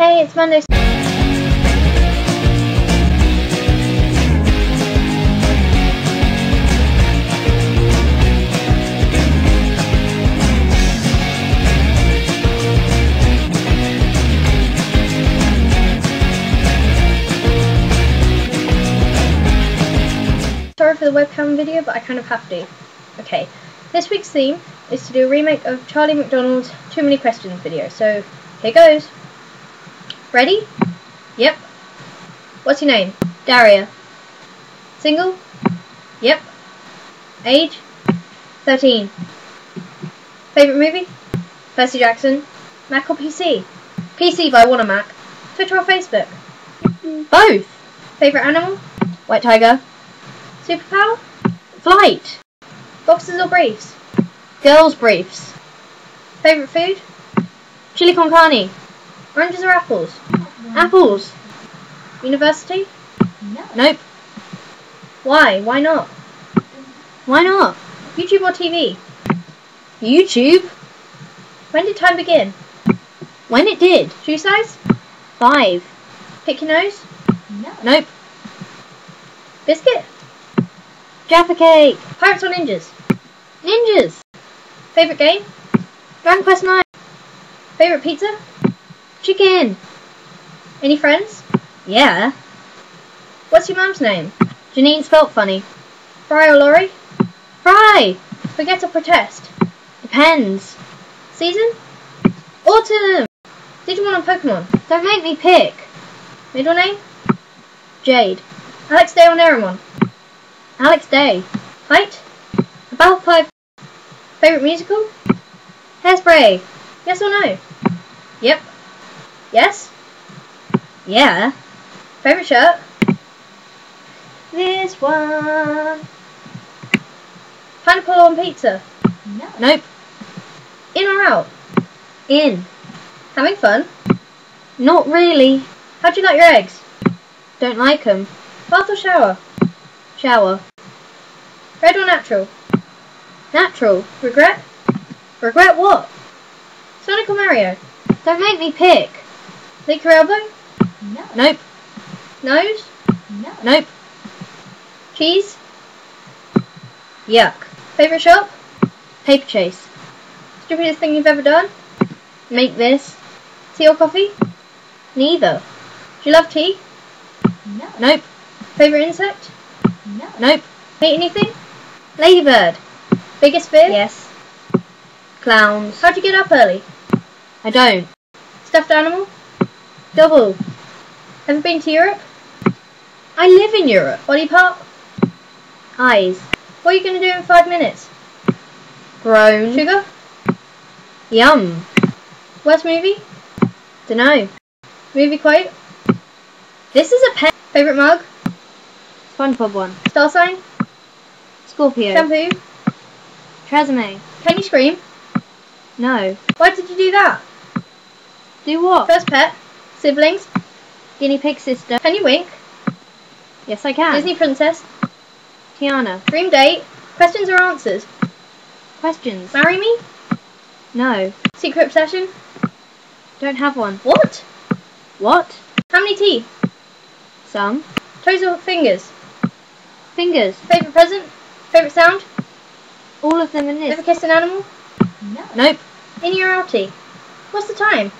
Hey, it's Monday. Sorry for the webcam video, but I kind of have to. Okay, this week's theme is to do a remake of Charlie McDonnell's Too Many Questions video, so here goes. Ready? Yep. What's your name? Daria. Single? Yep. Age? 13. Favourite movie? Percy Jackson. Mac or PC? PC, by want Mac. Twitter or Facebook? Both. Favourite animal? White tiger. Superpower? Flight. Boxes or briefs? Girls' briefs. Favourite food? Chili con carne. Oranges or apples? Apples. University? No. Nope. Why? Why not? Why not? YouTube or TV? YouTube. When did time begin? When it did. Shoe size? Five. Pick your nose? No. Nope. Biscuit? Jaffa cake. Pirates or ninjas? Ninjas. Favourite game? Dragon Quest 9. Favourite pizza? Chicken. Any friends? Yeah. What's your mum's name? Janine spelt funny. Fry or Laurie? Fry. Forget or protest? Depends. Season? Autumn. Digimon or Pokemon? Don't make me pick. Middle name? Jade. Alex Day or Nerimon? Alex Day. Height? About five. Favourite musical? Hairspray. Yes or no? Yep. Yes? Yeah. Favourite shirt? This one. Pineapple on pizza? No. Nope. In or out? In. Having fun? Not really. How'd you like your eggs? Don't like 'em. Bath or shower? Shower. Red or natural? Natural. Regret? Regret what? Sonic or Mario? Don't make me pick. Lick your elbow? No. Nope. Nose? No. Nope. Cheese? Yuck. Favourite shop? Paper Chase. Stupidest thing you've ever done? Make this. Tea or coffee? Neither. Do you love tea? No. Nope. Favourite insect? No. Nope. Hate anything? Ladybird. Biggest fear? Yes. Clowns. How'd you get up early? I don't. Stuffed animal? Double. Ever been to Europe? I live in Europe. Body part? Eyes. What are you going to do in five minutes? Grown. Sugar? Yum. Worst movie? Dunno. Movie quote? This is a pen. Favourite mug? SpongeBob one. Star sign? Scorpio. Shampoo? Tresemme. Can you scream? No. Why did you do that? Do what? First pet? Siblings? Guinea pig sister. Can you wink? Yes, I can. Disney princess? Tiana. Dream date? Questions or answers? Questions. Marry me? No. Secret obsession? Don't have one. What? What? How many teeth? Some. Toes or fingers? Fingers. Favourite present? Favourite sound? All of them in this. Ever kissed an animal? No. Nope. Innie or outie? What's the time?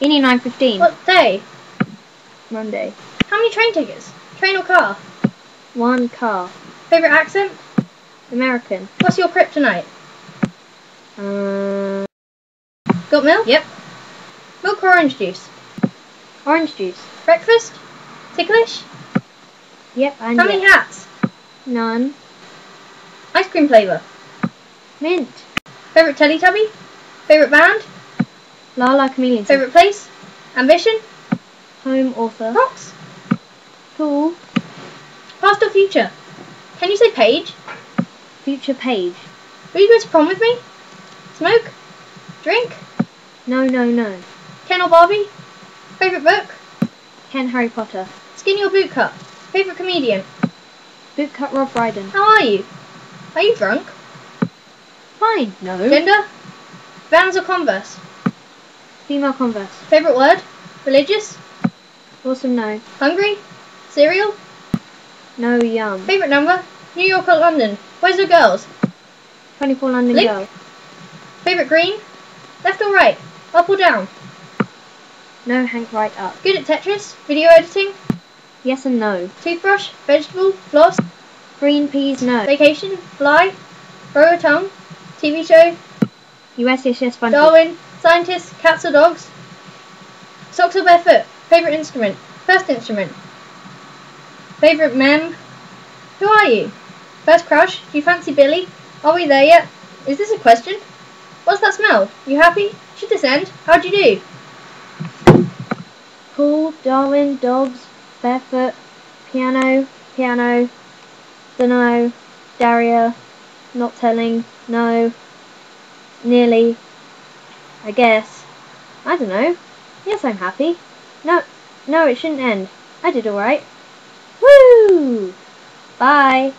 Innie 9.15. What day? Monday. How many train tickets? Train or car? One car. Favourite accent? American. What's your kryptonite? Uh, Got milk? Yep. Milk or orange juice? Orange juice. Breakfast? Ticklish? Yep, and How many hats? None. Ice cream flavour? Mint. Favourite Teletubby? Favourite band? Lala Chameleon. Favourite place? Ambition? Home author. Rocks? Cool. Past or future? Can you say page? Future page. Will you go to prom with me? Smoke? Drink? No, no, no. Ken or Barbie? Favourite book? Ken Harry Potter. Skinny or bootcut? Favourite comedian? Bootcut Rob Brydon. How are you? Are you drunk? Fine. No. Gender? Vans or Converse? Female Converse. Favorite word? Religious? Awesome, no. Hungry? Cereal? No, yum. Favorite number? New York or London? Boys or girls? 24 London Link. Girl. Favorite green? Left or right? Up or down? No, Hank, right up. Good at Tetris? Video editing? Yes and no. Toothbrush? Vegetable? Floss? Green peas, no. Vacation? Fly? Grow a tongue? TV show? USS SpongeBob. Darwin? Scientist? Cats or dogs? Socks or barefoot? Favorite instrument? First instrument? Favorite mem? Who are you? First crush? Do you fancy Billy? Are we there yet? Is this a question? What's that smell? You happy? Should this end? How'd you do? Pool, Darwin, dogs, barefoot, piano, piano, dunno, Daria, not telling, no, nearly, I guess. I don't know. Yes, I'm happy. No, no, it shouldn't end. I did alright. Woo! Bye.